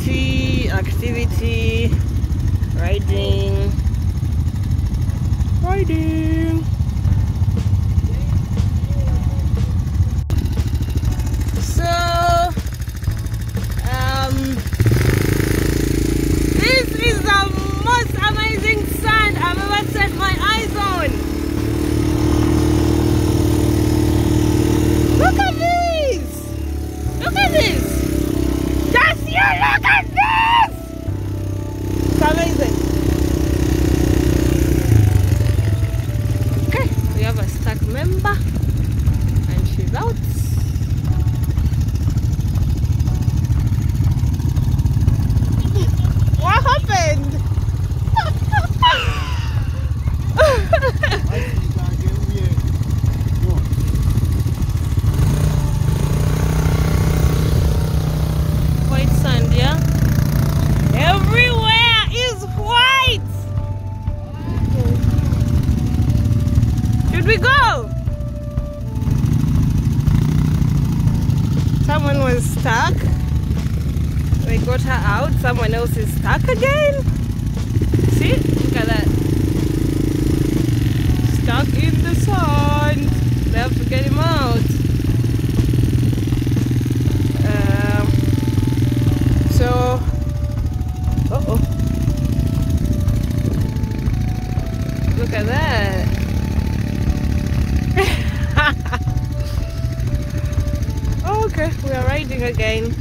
activity, activity, riding, riding. So, um, this is the most amazing sand I've ever set my eyes on. Look at this! Look at this! You look at this! It's amazing. Stuck. We got her out. Someone else is stuck again. See? Look at that. Stuck in the sand. They have to get him out. Again.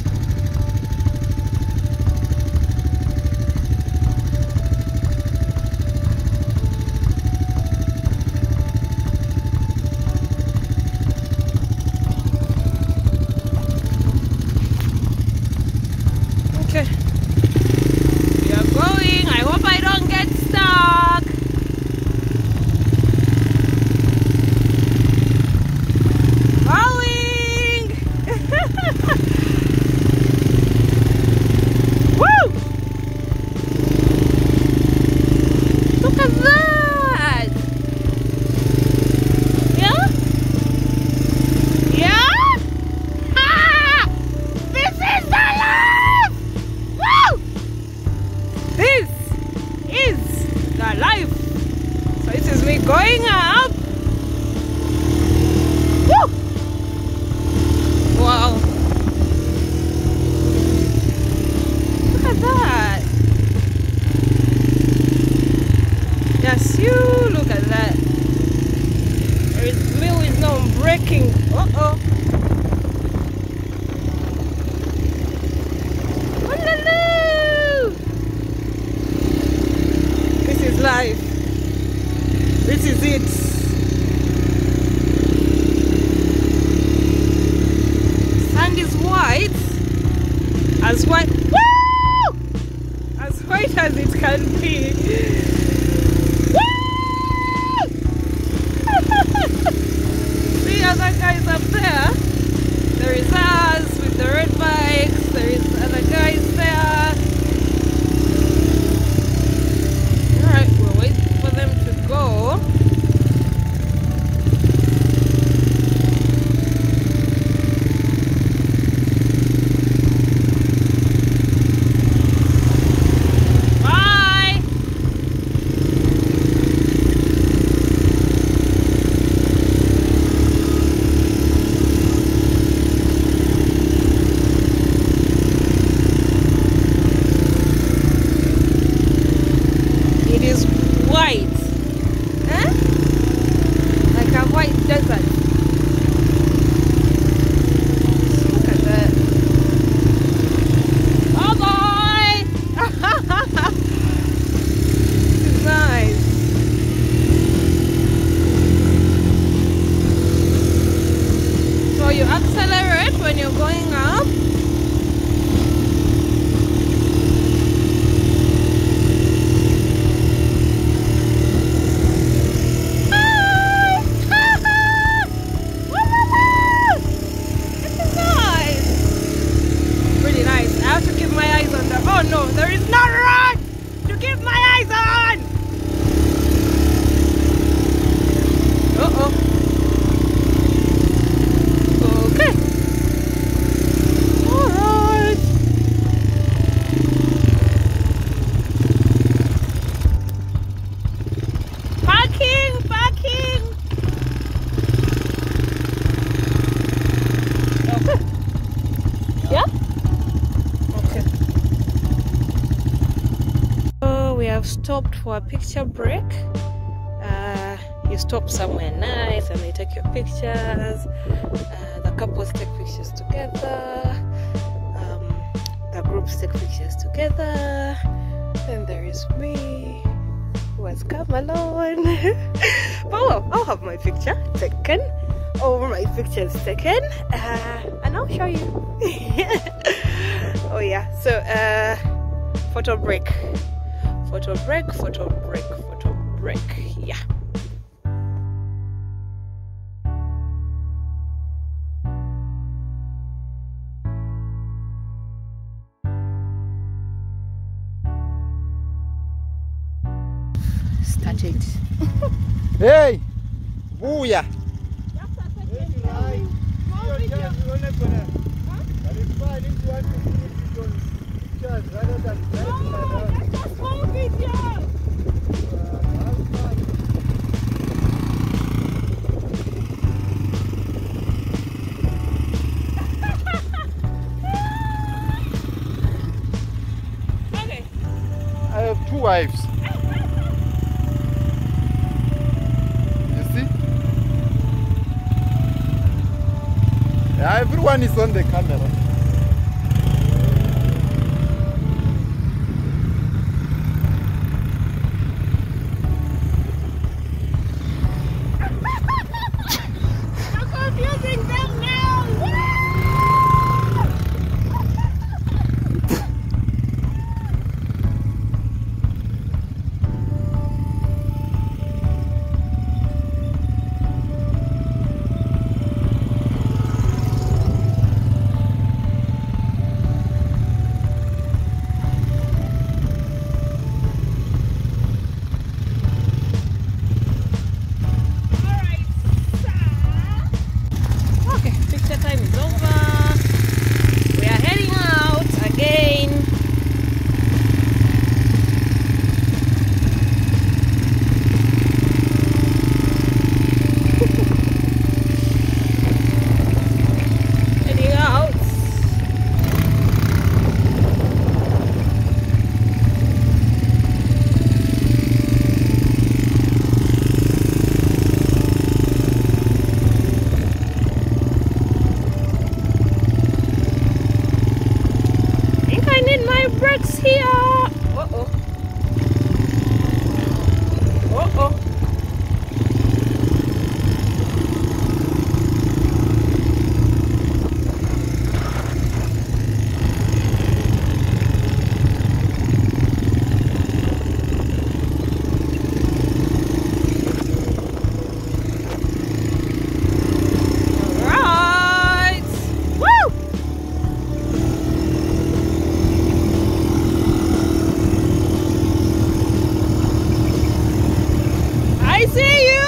Life. This is it. Sand is white. As white. Woo! As white as it can be. See other guys up there? There is us with the red bikes. There is other guys for a picture break. Uh, you stop somewhere nice and they take your pictures. Uh, the couples take pictures together. Um, the groups take pictures together. And there is me who has come alone. but well, I'll have my picture taken. All my pictures taken. Uh, and I'll show you. oh yeah, so uh, photo break. Photo break, photo break, photo break. Yeah. Started. Hey! Buya! Okay. I have two wives. You see? Yeah, everyone is on the camera. Brakes here. Uh oh. Uh oh. Alright. Woo! I see you!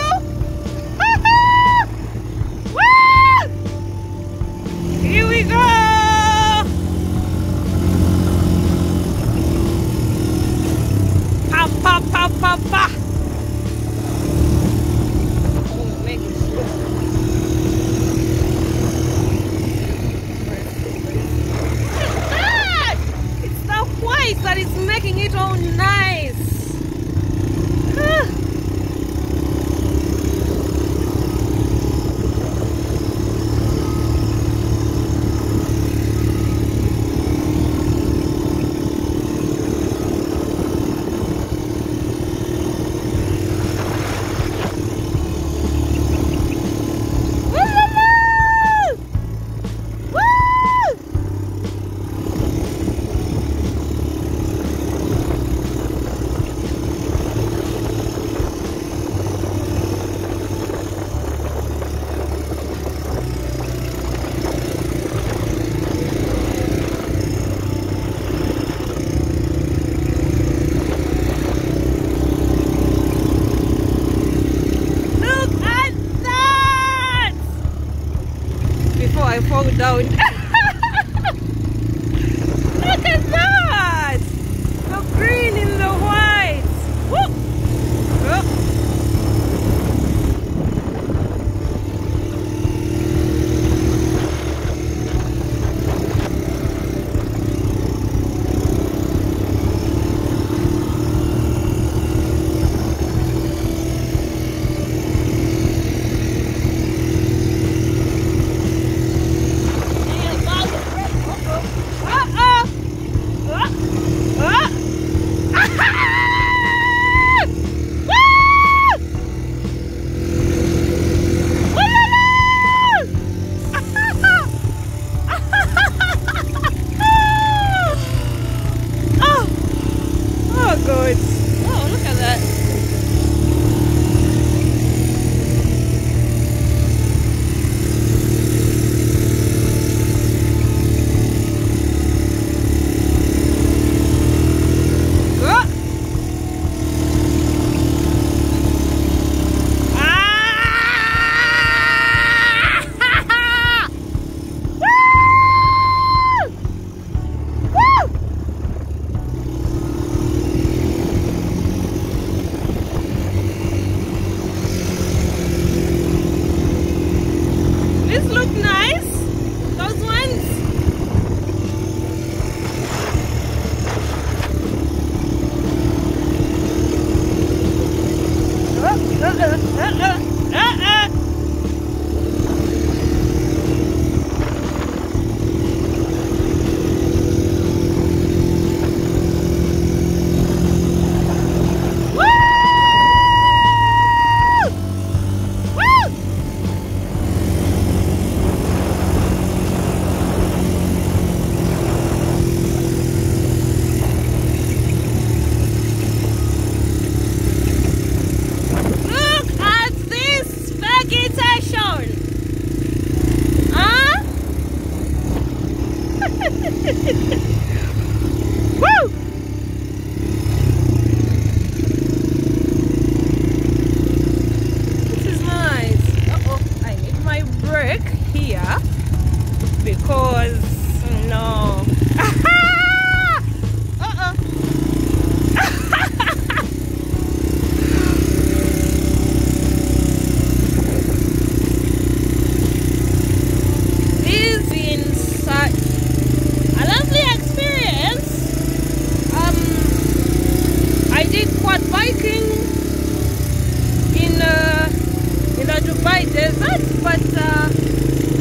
but uh,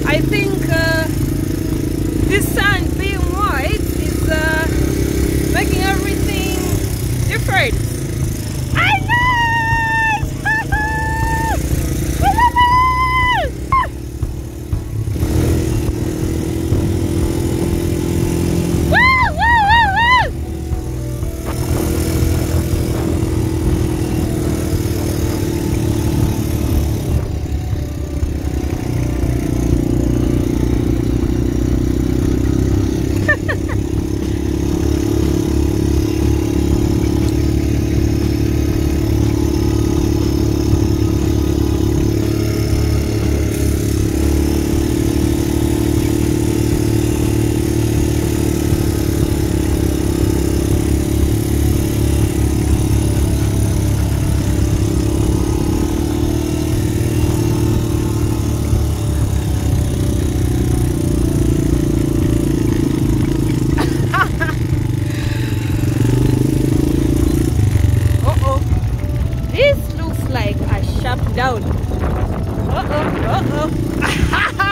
I think uh, this sand being white is uh, making everything different. This looks like a sharp down. Uh-oh, uh-oh.